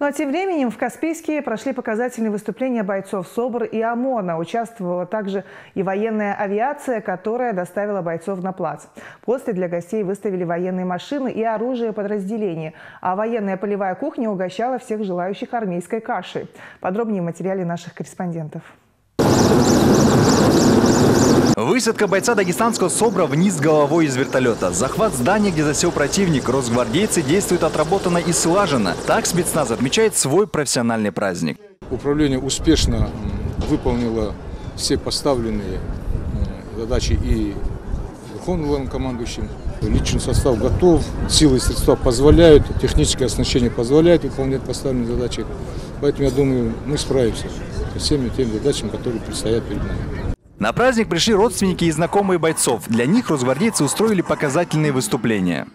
Ну а тем временем в Каспийске прошли показательные выступления бойцов СОБР и ОМОНа. Участвовала также и военная авиация, которая доставила бойцов на плац. После для гостей выставили военные машины и оружие подразделения. А военная полевая кухня угощала всех желающих армейской кашей. Подробнее в материале наших корреспондентов. Высадка бойца дагестанского СОБРа вниз головой из вертолета. Захват здания, где засел противник. Росгвардейцы действуют отработанно и слаженно. Так спецназ отмечает свой профессиональный праздник. Управление успешно выполнило все поставленные задачи и верховным командующим. Личный состав готов, силы и средства позволяют, техническое оснащение позволяет выполнять поставленные задачи. Поэтому, я думаю, мы справимся со всеми теми задачами, которые предстоят перед нами. На праздник пришли родственники и знакомые бойцов. Для них росгвардейцы устроили показательные выступления.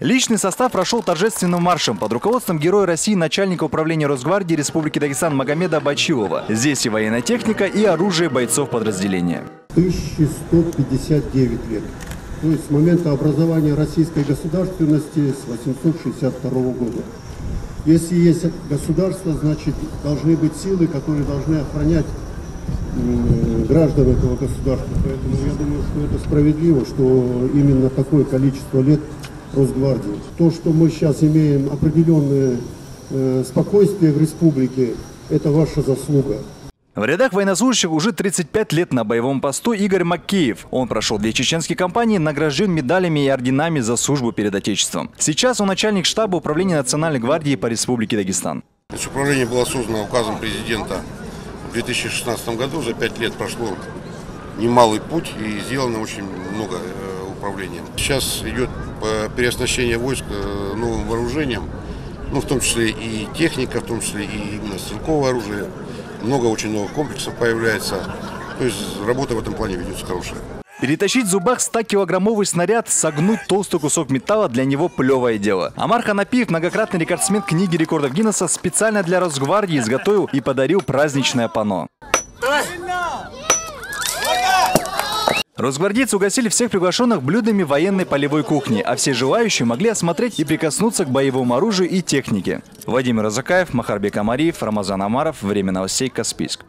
Личный состав прошел торжественным маршем под руководством Героя России начальника управления Росгвардии Республики Дагестан Магомеда Бачилова. Здесь и военная техника, и оружие бойцов подразделения. 1159 лет. То есть с момента образования российской государственности с 862 года. Если есть государство, значит должны быть силы, которые должны охранять граждан этого государства. Поэтому я думаю, что это справедливо, что именно такое количество лет Росгвардии. То, что мы сейчас имеем определенное э, спокойствие в республике, это ваша заслуга. В рядах военнослужащих уже 35 лет на боевом посту Игорь Макеев. Он прошел две чеченские кампании, награжден медалями и орденами за службу перед Отечеством. Сейчас он начальник штаба Управления Национальной гвардии по Республике Дагестан. Управление было создано указом президента в 2016 году. За пять лет прошло немалый путь и сделано очень много э, управления. Сейчас идет переоснащение войск э, новым вооружением, ну, в том числе и техника, в том числе и именно стрелковое оружие много очень много комплексов появляется. То есть работа в этом плане ведется хорошая. Перетащить в зубах 100-килограммовый снаряд, согнуть толстый кусок металла для него плевое дело. Амар Ханапиев, многократный рекордсмен книги рекордов Гиннесса, специально для Росгвардии изготовил и подарил праздничное панно. Росгвардейцы угостили всех приглашенных блюдами военной полевой кухни, а все желающие могли осмотреть и прикоснуться к боевому оружию и технике. Владимир Розакаев, Махарбек Амариев, Рамазан Амаров. Время новостей Каспийск.